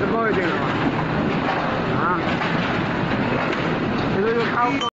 这高一点了吧？啊？这个有差多